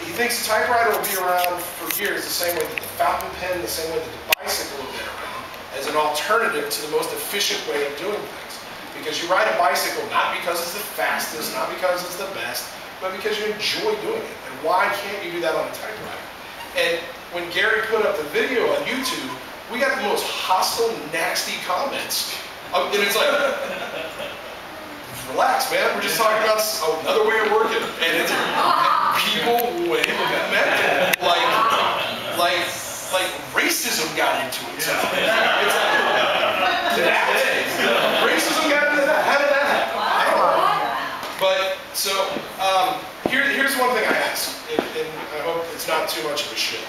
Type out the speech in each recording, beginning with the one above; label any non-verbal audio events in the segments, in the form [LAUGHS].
He thinks the typewriter will be around for years the same way that the fountain pen, the same way that the bicycle will be around, as an alternative to the most efficient way of doing things. Because you ride a bicycle not because it's the fastest, not because it's the best, but because you enjoy doing it. And why can't you do that on a typewriter? And when Gary put up the video on YouTube, we got the most hostile, nasty comments. Um, and it's like, [LAUGHS] relax, man. We're just talking about another way of working. And it's people mental. Like, like, like racism got into it. It's, [LAUGHS] it's, racism got into that. How did that happen? I don't know. But so um, here, here's one thing I ask, and, and I hope it's not too much of a shit.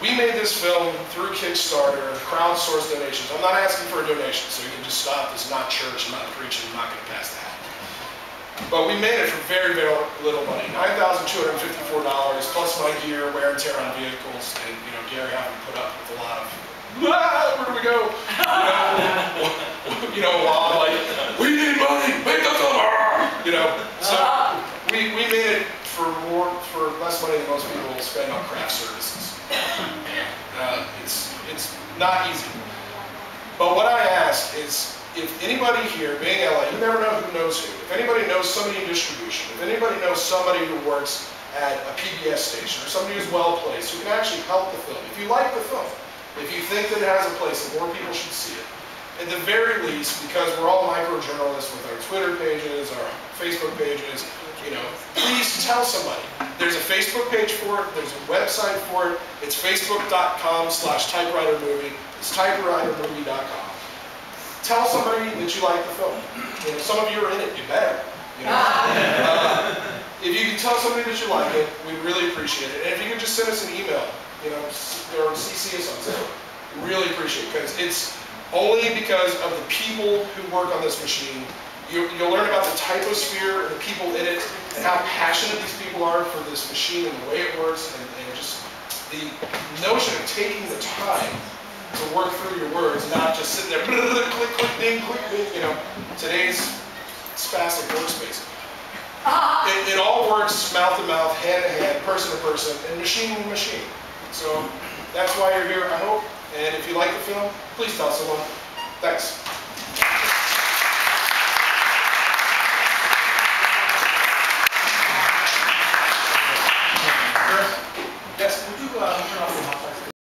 We made this film through Kickstarter, crowdsourced donations. I'm not asking for a donation, so you can just stop. This is not church, I'm not preaching, I'm not going to pass the hat. But we made it for very, very little money. $9,254 plus my gear, wear and tear on vehicles, and you know, Gary having put up with a lot of, ah, [LAUGHS] where do we go? You know, [LAUGHS] you know like, we need money, make us a you know. So we, we made it for more for less money than most people spend on craft services. Uh, it's, it's not easy. But what I ask is, if anybody here, being LA, you never know who knows who. If anybody knows somebody in distribution, if anybody knows somebody who works at a PBS station, or somebody who's well placed, who can actually help the film, if you like the film, if you think that it has a place that more people should see it, at the very least, because we're all micro-journalists with our Twitter pages, our Facebook pages, you know, please tell somebody. There's a Facebook page for it. There's a website for it. It's facebook.com slash typewritermovie. It's typewritermovie.com. Tell somebody that you like the film. You know, some of you are in it. You better. You know? [LAUGHS] uh, if you can tell somebody that you like it, we'd really appreciate it. And if you could just send us an email, you know, or CC us on something, really appreciate it because it's only because of the people who work on this machine you, will learn about the typosphere and the people in it and how passionate these people are for this machine and the way it works and, and just the notion of taking the time to work through your words, not just sitting there, [LAUGHS] click, click, you know, today's spastic workspace. Ah. It, it all works mouth to mouth, hand to hand, person to person, and machine to machine. So that's why you're here, I hope. And if you like the film, please tell someone. Thanks.